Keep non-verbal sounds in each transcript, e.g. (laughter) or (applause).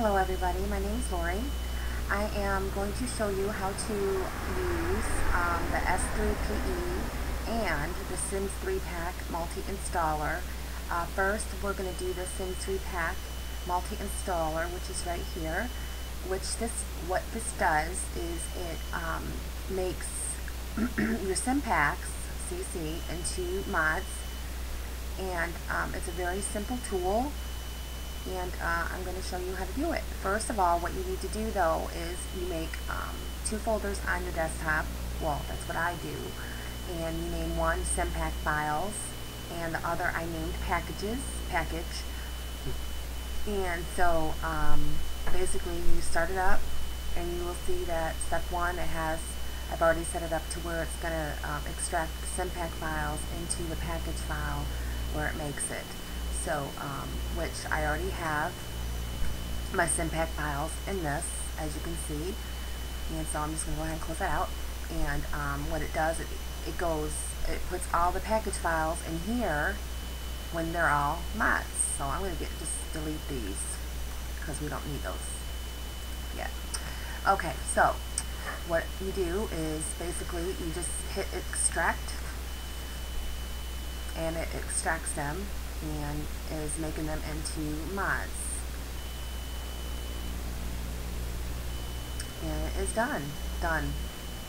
Hello everybody, my name is Lori. I am going to show you how to use um, the S3PE and the Sims 3 Pack multi-installer. Uh, first we're going to do the Sims 3 Pack multi-installer which is right here which this what this does is it um, makes (clears throat) your sim packs CC into mods and um, it's a very simple tool and uh, I'm going to show you how to do it. First of all, what you need to do though is you make um, two folders on your desktop. Well, that's what I do. And you name one SimPack files and the other I named packages, package. And so um, basically you start it up and you will see that step one it has I've already set it up to where it's going to um, extract SimPack files into the package file where it makes it. So, um, which I already have my SimPack files in this, as you can see. And so I'm just going to go ahead and close that out. And um, what it does, it, it goes, it puts all the package files in here when they're all mods. So I'm going to get just delete these because we don't need those yet. Okay, so what you do is basically you just hit extract and it extracts them and is making them into mods. And it is done. Done.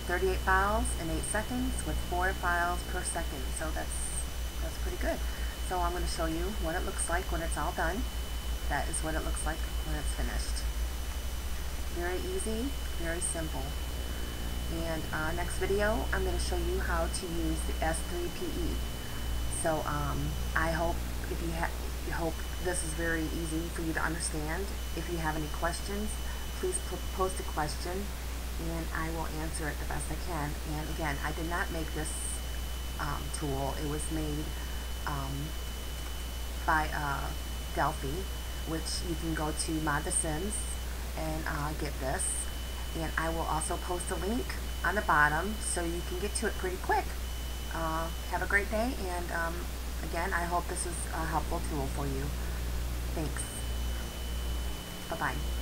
38 files in 8 seconds with 4 files per second. So that's that's pretty good. So I'm going to show you what it looks like when it's all done. That is what it looks like when it's finished. Very easy, very simple. And uh, next video, I'm going to show you how to use the S3PE. So um, I hope if you have hope this is very easy for you to understand. If you have any questions, please post a question and I will answer it the best I can. And again, I did not make this um, tool. It was made um, by uh, Delphy, which you can go to Mod the Sims and uh, get this. And I will also post a link on the bottom so you can get to it pretty quick. Uh, have a great day and um, Again, I hope this is a helpful tool for you. Thanks. Bye-bye.